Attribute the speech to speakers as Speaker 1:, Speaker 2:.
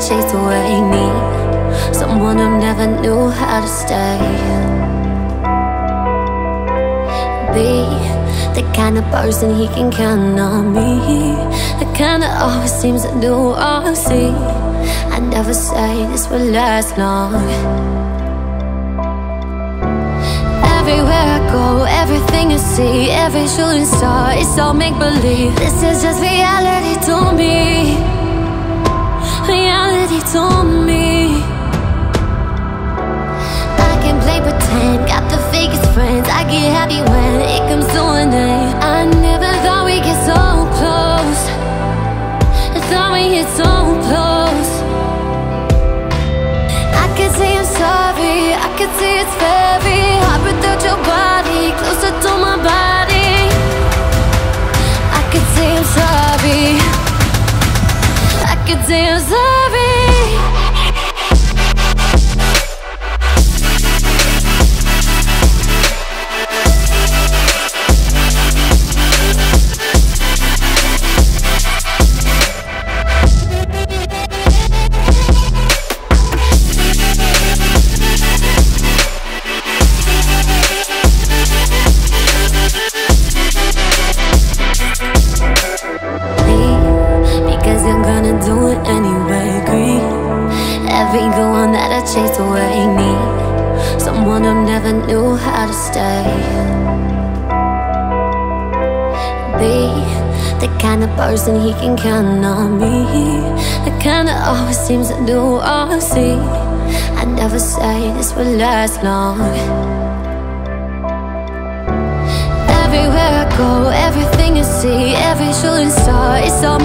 Speaker 1: Chase away me. Someone who never knew how to stay. Be the kind of person he can count on me. The kind that always seems to do or see I never say this will last long. Everywhere I go, everything I see Every shooting star, it's all make-believe. This is just reality to me. Could say it's very hard without your body closer to my body. I could say I'm sorry. I could say I'm sorry. Kind of person he can count on me. The kind that always seems to do all see. I never say this will last long. Everywhere I go, everything I see, every shooting star, it's all